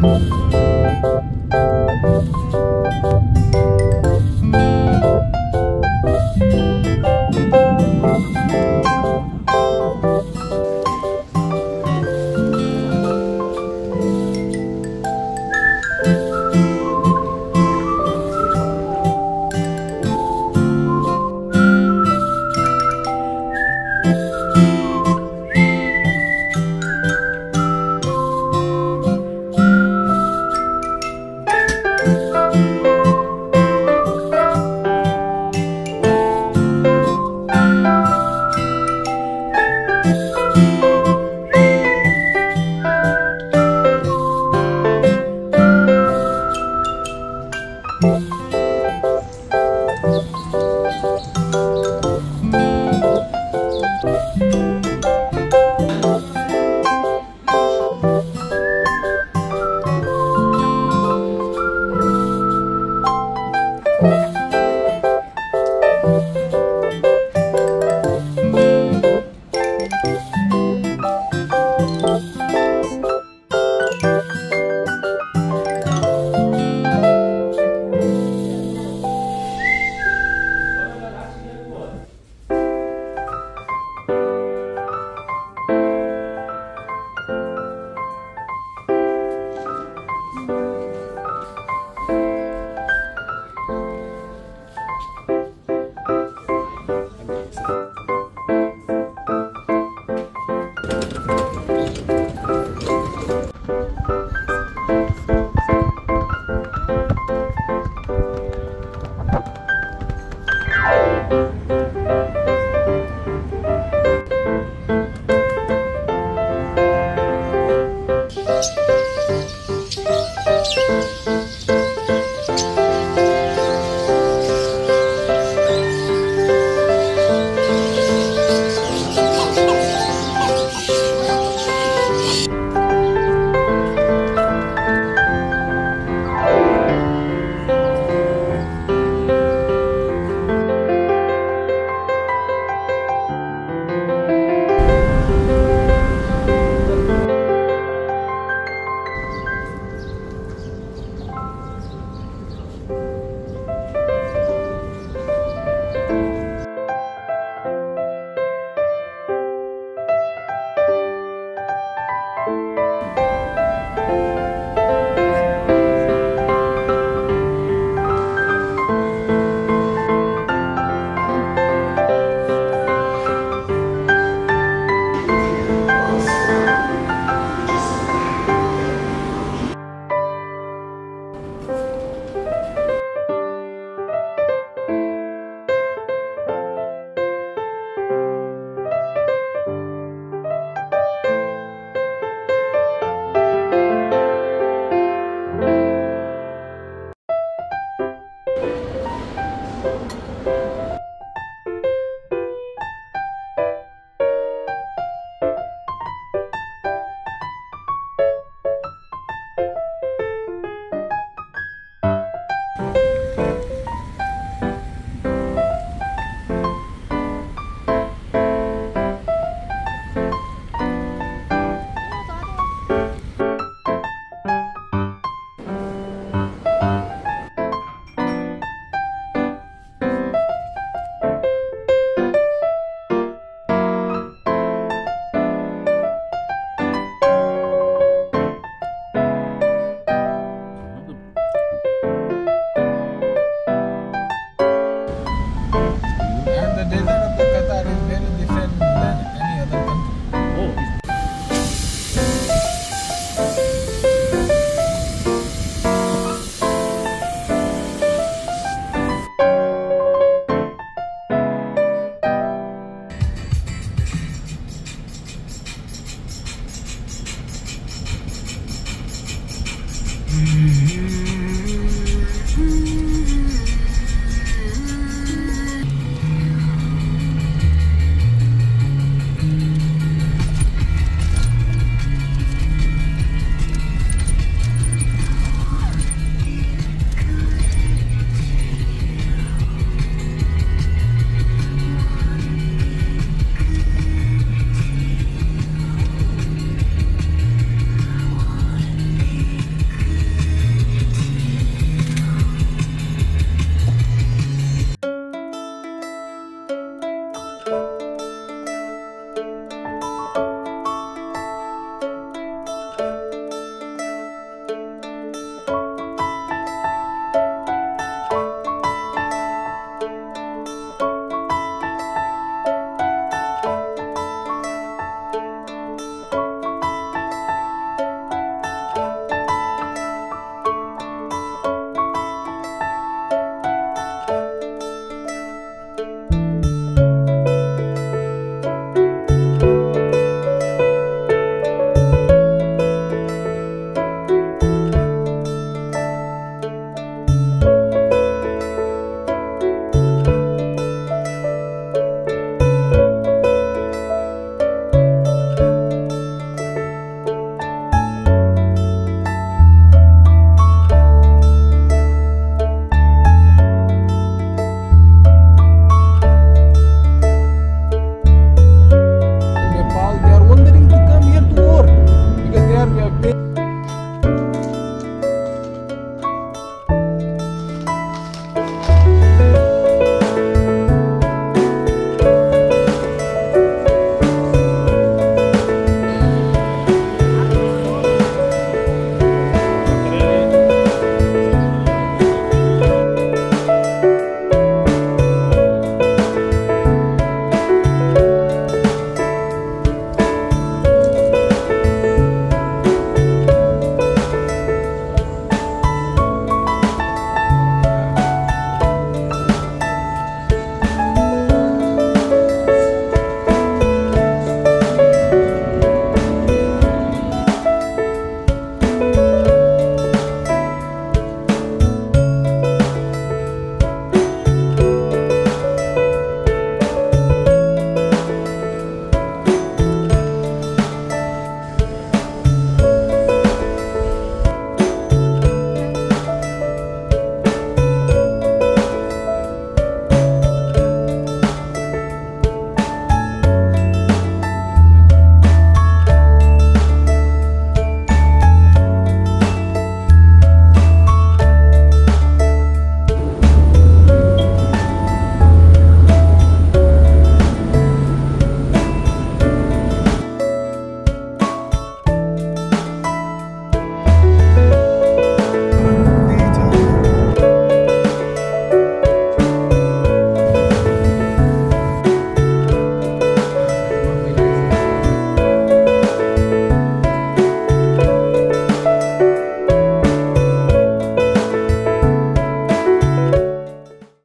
はい。